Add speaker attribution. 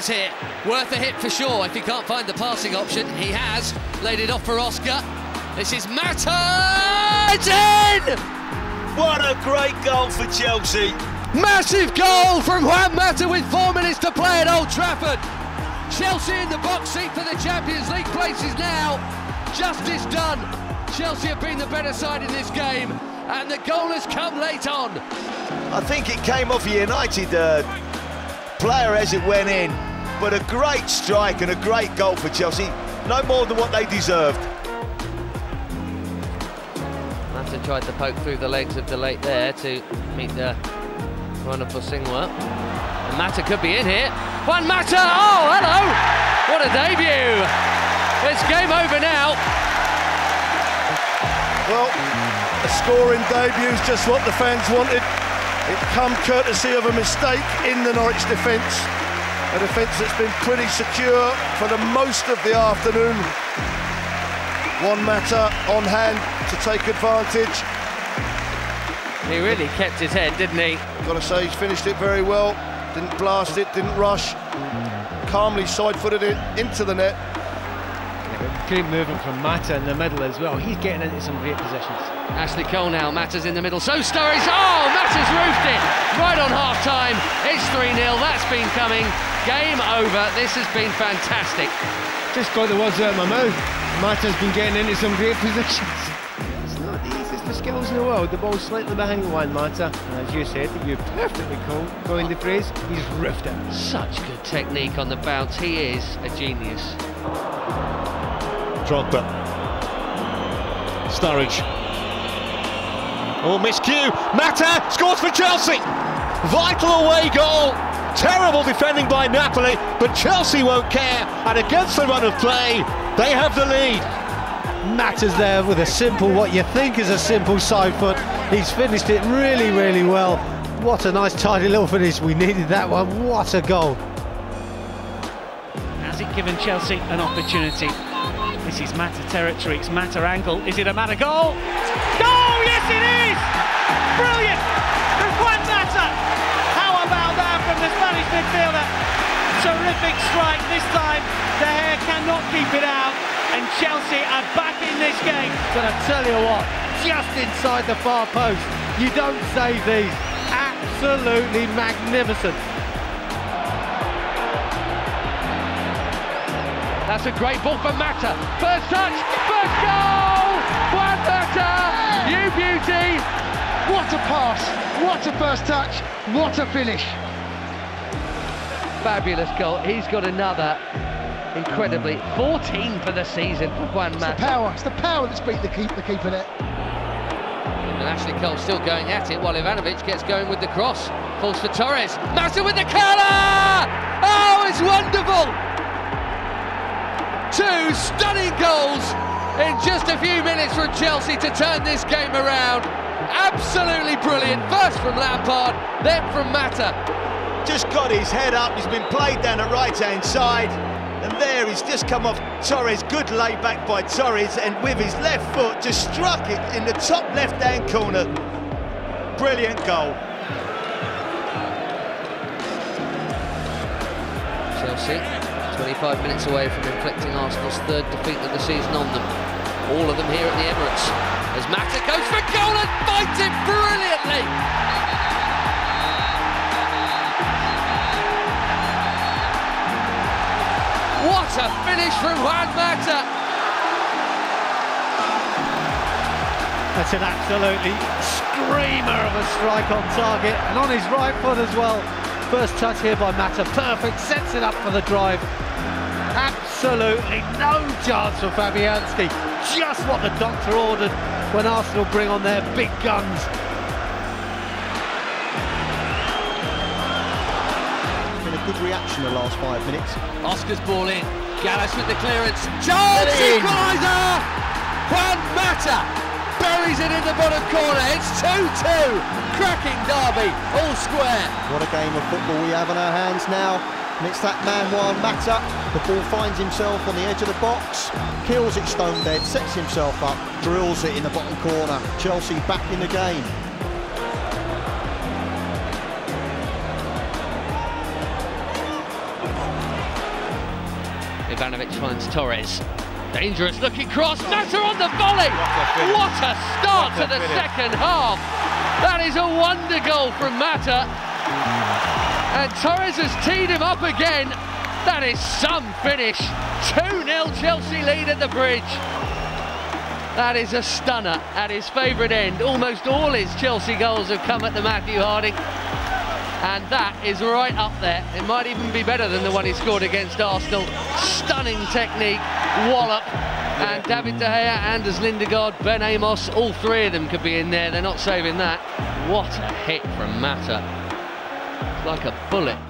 Speaker 1: Torres here. Worth a hit for sure if he can't find the passing option. He has. Laid it off for Oscar. This is Mata. It's in!
Speaker 2: What a great goal for Chelsea.
Speaker 1: Massive goal from Juan Mata with four minutes to play at Old Trafford. Chelsea in the box seat for the Champions League places now. Justice done. Chelsea have been the better side in this game, and the goal has come late on.
Speaker 2: I think it came off a United uh, player as it went in, but a great strike and a great goal for Chelsea. No more than what they deserved.
Speaker 1: Mata tried to poke through the legs of Delate there to meet the run of Bosingwa. And Mata could be in here. Juan Mata! Oh, hello! What a debut! It's game over now.
Speaker 3: Well, a scoring debut is just what the fans wanted. It come courtesy of a mistake in the Norwich defence. A defence that's been pretty secure for the most of the afternoon. Juan Mata on hand to take advantage.
Speaker 1: He really kept his head, didn't he?
Speaker 3: Got to say, he's finished it very well. Didn't blast it, didn't rush. Calmly side-footed it into the net.
Speaker 4: Great movement from Mata in the middle as well. He's getting into some great positions.
Speaker 1: Ashley Cole now, Mata's in the middle. So Sturridge, oh, Mata's roofed it right on half time. It's 3 0. That's been coming. Game over. This has been fantastic.
Speaker 4: Just got the words out of my mouth. Mata's been getting into some great positions. It's not the easiest of skills in the world. The ball's slightly behind Juan Mata. And as you said, you're perfectly called, coined the phrase, he's roofed it.
Speaker 1: Such good technique on the bounce. He is a genius.
Speaker 5: Drogba. Sturridge. Oh, miscue. Mata scores for Chelsea. Vital away goal. Terrible defending by Napoli, but Chelsea won't care. And against the run of play, they have the lead.
Speaker 6: Mata's there with a simple, what you think is a simple side foot. He's finished it really, really well. What a nice, tidy little finish. We needed that one. What a goal.
Speaker 7: Has it given Chelsea an opportunity? This is Mata territory, it's Mata angle. Is it a Mata goal? Goal! Yes, it is! Brilliant! From Juan the Spanish midfielder? Terrific strike this time. The hair cannot keep it out, and Chelsea are back in this game.
Speaker 6: But I tell you what, just inside the far post, you don't save these. Absolutely magnificent.
Speaker 1: That's a great ball for Mata. First touch, first goal! Juan Mata! You beauty!
Speaker 8: What a pass! What a first touch! What a finish!
Speaker 1: Fabulous goal. He's got another. Incredibly, 14 for the season for Juan
Speaker 8: It's the
Speaker 1: Mata.
Speaker 8: power. It's the power that's beat the keep the keeper net.
Speaker 1: And Ashley Cole still going at it while Ivanovic gets going with the cross. Falls for Torres. Mata with the curler! Oh, it's wonderful! Two stunning goals in just a few minutes from Chelsea to turn this game around. Absolutely brilliant. First from Lampard, then from Mata.
Speaker 2: Just got his head up. He's been played down the right-hand side. And there he's just come off Torres. Good layback by Torres. And with his left foot, just struck it in the top left-hand corner. Brilliant goal.
Speaker 1: Chelsea, 25 minutes away from inflicting Arsenal's third defeat of the season on them. All of them here at the Emirates. As Mata goes for goal and fights it brilliantly. What a finish from Juan Mata.
Speaker 6: That's an absolutely screamer of a strike on target and on his right foot as well. First touch here by Mata, perfect, sets it up for the drive. Absolutely no chance for Fabianski. Just what the doctor ordered when Arsenal bring on their big guns.
Speaker 9: Been a good reaction the last five minutes.
Speaker 1: Oscar's ball in. Gallas with the clearance. Chance equaliser! Juan Mata buries it in the bottom corner. It's 2-2. Cracking derby, all square.
Speaker 9: What a game of football we have on our hands now. And it's that man Juan Mata. The ball finds himself on the edge of the box, kills it stone dead, sets himself up, drills it in the bottom corner. Chelsea back in the game.
Speaker 1: Ivanovic finds Torres. Dangerous looking cross. Oh. Mata on the volley. What a start to the second half. That is a wonder goal from Mata. And Torres has teed him up again. That is some finish. 2 0 Chelsea lead at the bridge. That is a stunner at his favourite end. Almost all his Chelsea goals have come at the Matthew Harding. And that is right up there. It might even be better than the one he scored against Arsenal. Stunning technique, wallop. And David De Gea, Anders Lindegaard, Ben Amos, all three of them could be in there. They're not saving that. What a hit from Mata. It's like a bullet.